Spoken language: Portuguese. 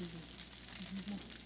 Uhum. Uhum.